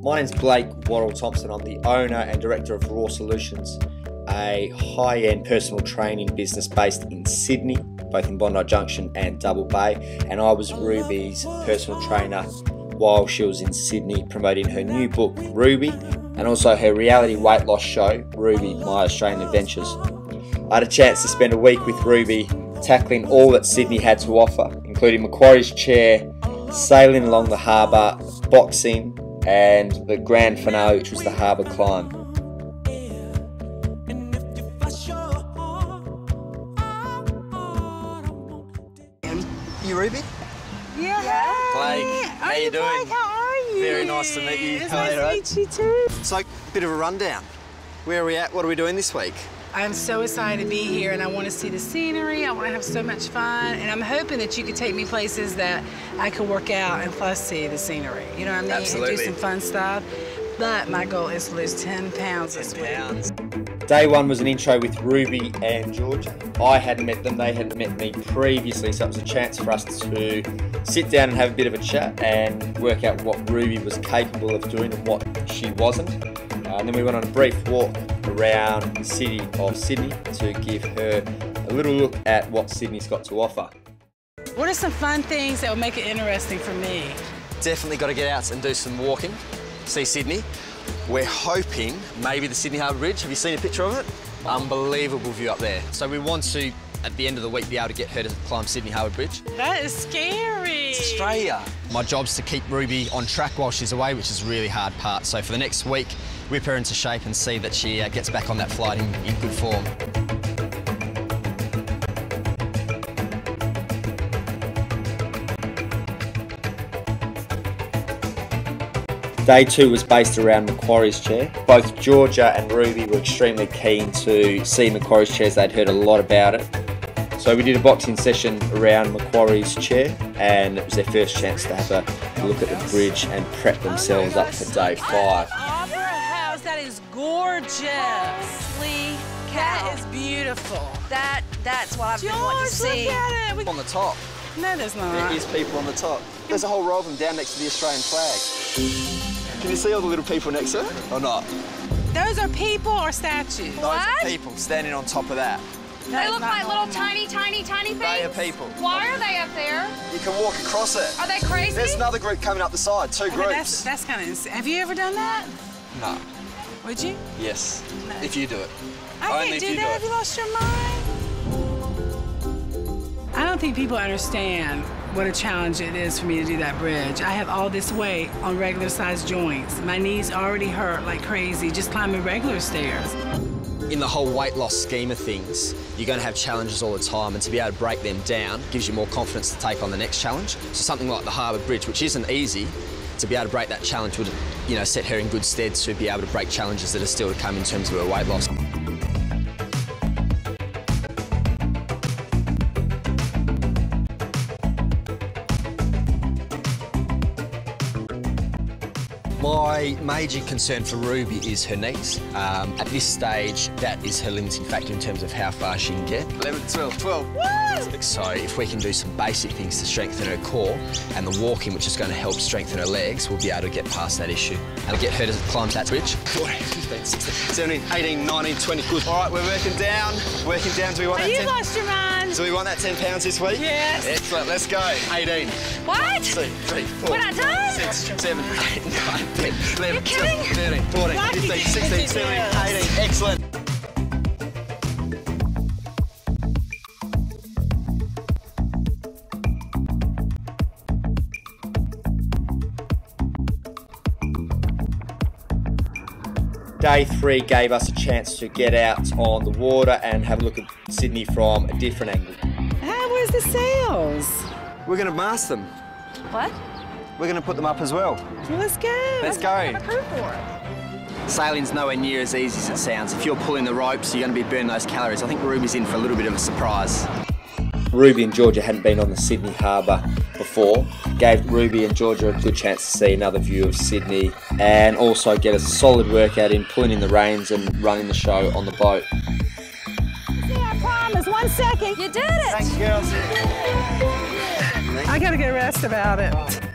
My name's Blake Worrall Thompson. I'm the owner and director of Raw Solutions, a high end personal training business based in Sydney, both in Bondi Junction and Double Bay. And I was Ruby's personal trainer while she was in Sydney promoting her new book, Ruby, and also her reality weight loss show, Ruby My Australian Adventures. I had a chance to spend a week with Ruby tackling all that Sydney had to offer, including Macquarie's chair, sailing along the harbour, boxing, and the grand finale, which was the harbour climb. You Ruby? Yeah. Blake, how Hey, you doing? Blake, how are you? Very nice to meet you. It's How are nice to meet you too. So, bit of a rundown. Where are we at? What are we doing this week? I'm so excited to be here and I want to see the scenery. I want to have so much fun. And I'm hoping that you could take me places that I could work out and plus see the scenery. You know what I mean? And Absolutely. do some fun stuff. But my goal is to lose 10 pounds this week. Pounds. Day one was an intro with Ruby and George. I hadn't met them, they hadn't met me previously, so it was a chance for us to sit down and have a bit of a chat and work out what Ruby was capable of doing and what she wasn't. Uh, and then we went on a brief walk around the city of Sydney to give her a little look at what Sydney's got to offer. What are some fun things that will make it interesting for me? Definitely got to get out and do some walking, see Sydney. We're hoping maybe the Sydney Harbour Bridge. Have you seen a picture of it? Unbelievable view up there. So we want to, at the end of the week, be able to get her to climb Sydney Harbour Bridge. That is scary. Australia. My job's to keep Ruby on track while she's away, which is a really hard part. So for the next week, whip her into shape and see that she uh, gets back on that flight in, in good form. Day two was based around Macquarie's chair. Both Georgia and Ruby were extremely keen to see Macquarie's chairs. They'd heard a lot about it. So we did a boxing session around Macquarie's chair and it was their first chance to have a look at the bridge and prep themselves up for day five. Opera House, that is gorgeous. Holy cow. is beautiful. That that's what I've George, been wanting to look see. at it. We- On the top. No, there's not. There is people on the top. There's a whole row of them down next to the Australian flag. Can you see all the little people next to it or not? Those are people or statues? Those are people standing on top of that. That They look not like little normal. tiny, tiny, tiny things. They are people. Why are they up there? You can walk across it. Are they crazy? There's another group coming up the side, two Okay, groups. that's that's kind of insane. Have you ever done that? No. Would you? Yes. If you do it. I Only can't do that. do Have you lost your mind? I don't think people understand what a challenge it is for me to do that bridge. I have all this weight on regular sized joints. My knees already hurt like crazy just climbing regular stairs. In the whole weight loss scheme of things, you're going to have challenges all the time, and to be able to break them down gives you more confidence to take on the next challenge. So something like the Harbour Bridge, which isn't easy, to be able to break that challenge would, you know, set her in good stead to be able to break challenges that are still to come in terms of her weight loss. My major concern for Ruby is her knees. Um, at this stage, that is her limiting factor in terms of how far she can get. 11, 12, 12. So if we can do some basic things to strengthen her core and the walking, which is going to help strengthen her legs, we'll be able to get past that issue and get her to climb that switch. 14, 15, 16, 17, 18, 19, 20. Good. All right, we're working down. Working down. Do we want Have that you 10? lost your mind? Do we want that 10 pounds this week? Yes. Excellent. Let's go. 18. What? Two, three, four, We're not done? six, seven, eight, nine, 10, 11, You're kidding? 12, 13, 14, 15, 16, 17, 18. Excellent. Day three gave us a chance to get out on the water and have a look at Sydney from a different angle. How was the sails? We're going to mast them. What? We're going to put them up as well. Well, let's go. Let's go. Crew for. Sailing's nowhere near as easy as it sounds. If you're pulling the ropes, you're going to be burning those calories. I think Ruby's in for a little bit of a surprise. Ruby and Georgia hadn't been on the Sydney Harbour before. Gave Ruby and Georgia a good chance to see another view of Sydney and also get a solid workout in pulling in the reins and running the show on the boat. I promise. One second. You did it. girls. I I gotta get rest about it.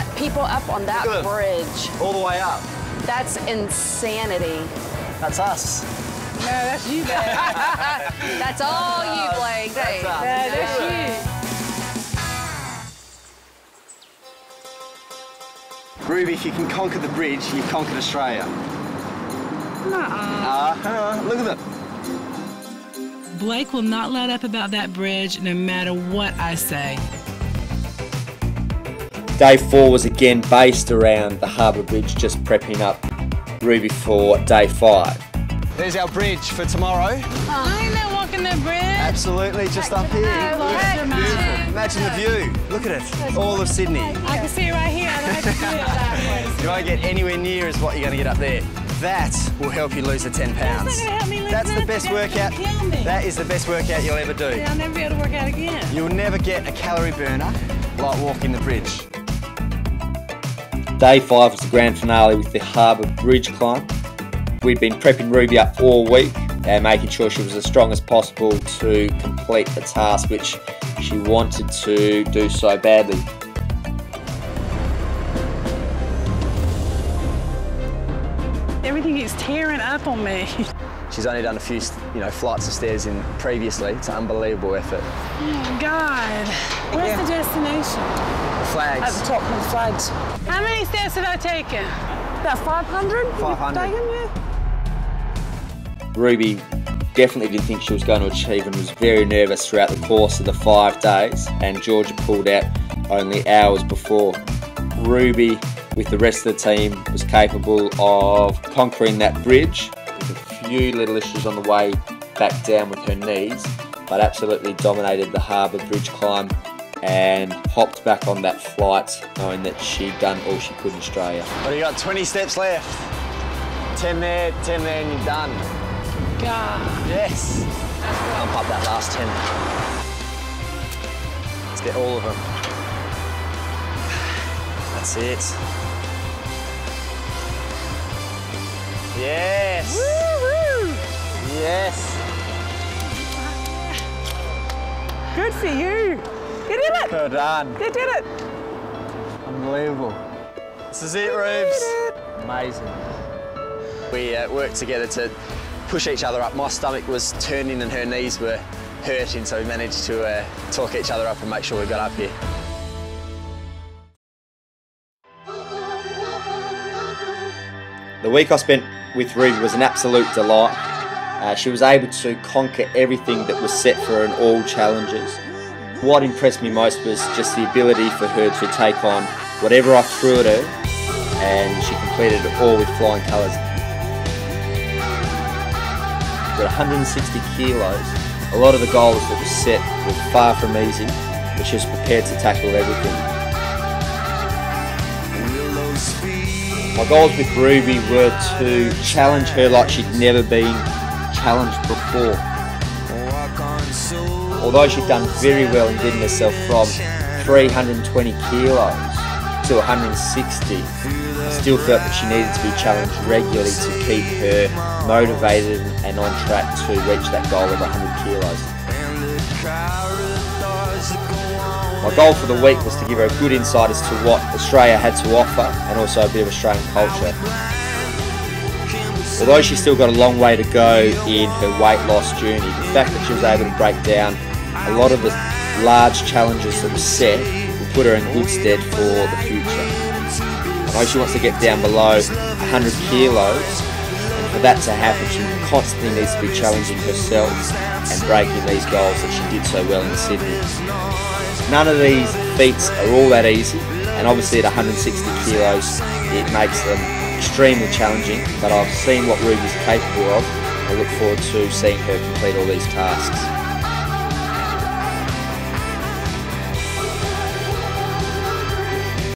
That people up on that Look at 'em. bridge, All the way up. that's insanity. That's us. No, that's you, babe. That's all you, Blake. That's us. Yeah, that's you. Ruby, if you can conquer the bridge, you've conquered Australia. Nuh-uh. Uh-huh. Look at them. Blake will not let up about that bridge no matter what I say. Day four was again based around the Harbour Bridge, just prepping up Ruby for day five. There's our bridge for tomorrow. Oh, I ain't not walking that bridge. Absolutely, just up here. Imagine the view. Look at it. All of Sydney. I can see it right here. I don't to it. You won't get anywhere near as what you're going to get up there. That will help you lose the 10 pounds. That's not help me lose That's the best workout. gonna kill me. That is the best workout you'll ever do. I'll never be able to work out again. You'll never get a calorie burner like walking the bridge. Day five was the grand finale with the Harbour Bridge climb. We'd been prepping Ruby up all week and making sure she was as strong as possible to complete the task which she wanted to do so badly. Everything is tearing up on me. She's only done a few, you know, flights of stairs in previously. It's an unbelievable effort. Oh, God. Where's the destination? The flags. At the top of the flags. How many steps have I taken? About 500? 500. Taken, yeah. Ruby definitely didn't think she was going to achieve and was very nervous throughout the course of the five days and Georgia pulled out only hours before. Ruby with the rest of the team was capable of conquering that bridge with a few little issues on the way back down with her knees but absolutely dominated the harbour bridge climb and hopped back on that flight knowing that she'd done all she could in Australia. But you got 20 steps left. 10 there, 10 there, and you're done. God. Yes. Pump up that last 10. Let's get all of them. That's it. Yes. Yes. Good for you. You did it. Well done. You did it. Unbelievable. This is it, Rubes. Amazing. We uh, worked together to push each other up. My stomach was turning and her knees were hurting, so we managed to uh, talk each other up and make sure we got up here. The week I spent with Ruby was an absolute delight. Uh, she was able to conquer everything that was set for her in all challenges. What impressed me most was just the ability for her to take on whatever I threw at her, and she completed it all with flying colours. At 160 kilos, a lot of the goals that were set were far from easy, but she was prepared to tackle everything. My goals with Ruby were to challenge her like she'd never been challenged before. Although she'd done very well in getting herself from 320 kilos to 160, I still felt that she needed to be challenged regularly to keep her motivated and on track to reach that goal of 100 kilos. My goal for the week was to give her a good insight as to what Australia had to offer and also a bit of Australian culture. Although she's still got a long way to go in her weight loss journey, the fact that she was able to break down a lot of the large challenges that were set will put her in good stead for the future. I know she wants to get down below 100 kilos, and for that to happen, she constantly needs to be challenging herself and breaking these goals that she did so well in Sydney. None of these feats are all that easy, and obviously at 160 kilos, it makes them extremely challenging. But I've seen what Ruby's capable of. And I look forward to seeing her complete all these tasks.